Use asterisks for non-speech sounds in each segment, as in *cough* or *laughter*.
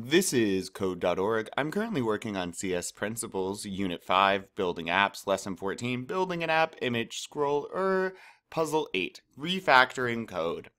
This is Code.org. I'm currently working on CS Principles, Unit 5, Building Apps, Lesson 14, Building an App, Image Scroller Puzzle 8, Refactoring Code.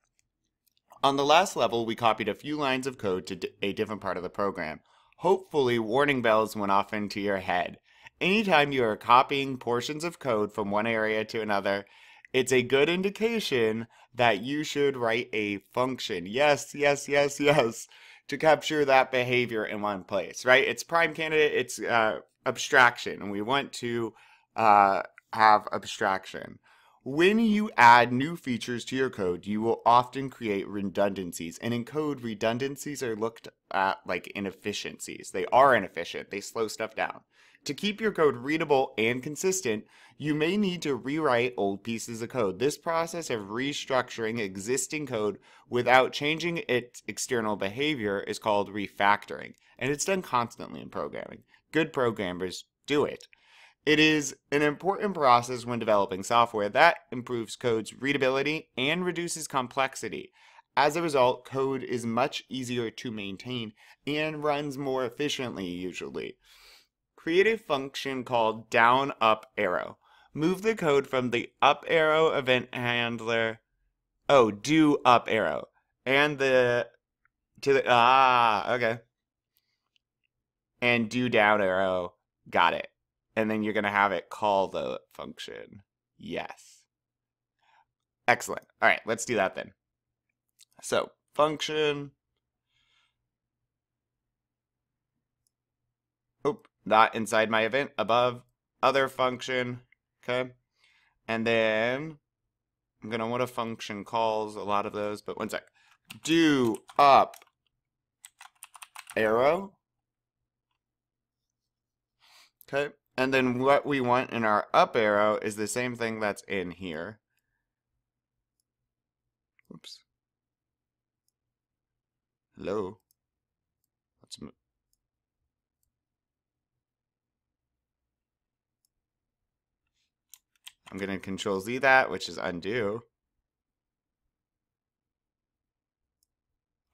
On the last level, we copied a few lines of code to a different part of the program. Hopefully, warning bells went off into your head. Anytime you are copying portions of code from one area to another, it's a good indication that you should write a function. Yes, yes, yes, yes to capture that behavior in one place, right? It's prime candidate, it's uh, abstraction, and we want to uh, have abstraction. When you add new features to your code, you will often create redundancies. And in code, redundancies are looked at like inefficiencies. They are inefficient, they slow stuff down. To keep your code readable and consistent, you may need to rewrite old pieces of code. This process of restructuring existing code without changing its external behavior is called refactoring, and it's done constantly in programming. Good programmers do it. It is an important process when developing software that improves code's readability and reduces complexity. As a result, code is much easier to maintain and runs more efficiently usually. Create a function called down up arrow. Move the code from the up arrow event handler. Oh, do up arrow. And the to the ah, okay. And do down arrow. Got it. And then you're going to have it call the function. Yes. Excellent. All right, let's do that then. So, function Oop, not inside my event, above, other function, okay? And then I'm gonna want a function calls a lot of those, but one sec. Do up arrow. Okay, and then what we want in our up arrow is the same thing that's in here. Oops. Hello. Let's move. I'm going to control Z that, which is undo.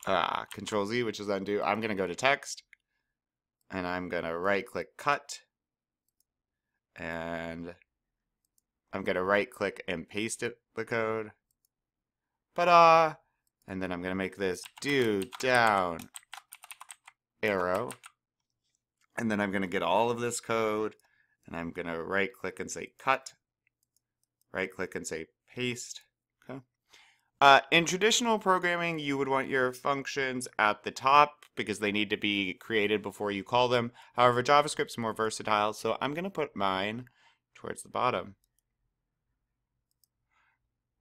Ah, control Z, which is undo. I'm going to go to text and I'm going to right click cut and I'm going to right click and paste it, the code. Ta-da! And then I'm going to make this do down arrow. And then I'm going to get all of this code and I'm going to right click and say cut right click and say paste. Okay. Uh, in traditional programming, you would want your functions at the top because they need to be created before you call them. However, JavaScript's more versatile, so I'm going to put mine towards the bottom.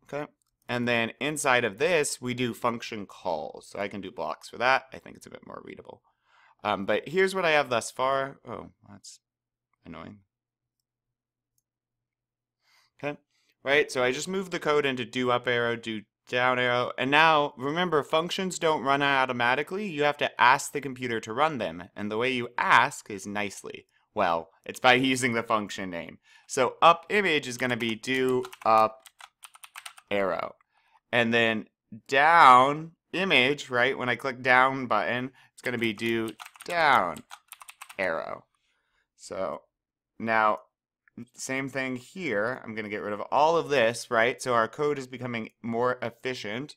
Okay. And then inside of this, we do function calls. So I can do blocks for that. I think it's a bit more readable. Um, but here's what I have thus far. Oh, that's annoying. Okay right? So I just moved the code into do up arrow, do down arrow. And now, remember, functions don't run automatically. You have to ask the computer to run them. And the way you ask is nicely. Well, it's by *laughs* using the function name. So up image is going to be do up arrow. And then down image, right? When I click down button, it's going to be do down arrow. So now same thing here. I'm going to get rid of all of this, right? So our code is becoming more efficient.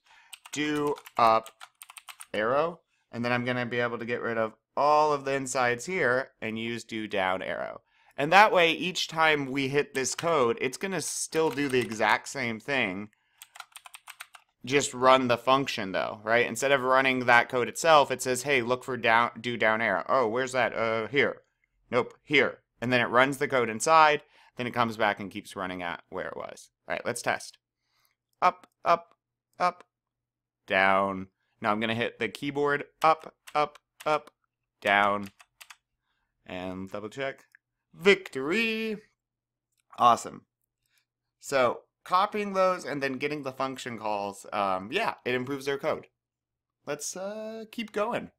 Do up arrow. And then I'm going to be able to get rid of all of the insides here and use do down arrow. And that way, each time we hit this code, it's going to still do the exact same thing. Just run the function though, right? Instead of running that code itself, it says, hey, look for down, do down arrow. Oh, where's that? Uh, here. Nope, here and then it runs the code inside, then it comes back and keeps running at where it was. All right, let's test. Up, up, up, down. Now I'm going to hit the keyboard up, up, up, down, and double check. Victory! Awesome. So copying those and then getting the function calls, um, yeah, it improves their code. Let's uh, keep going.